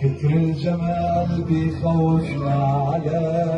كثر الجمال بيخوفنا على